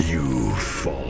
You fall.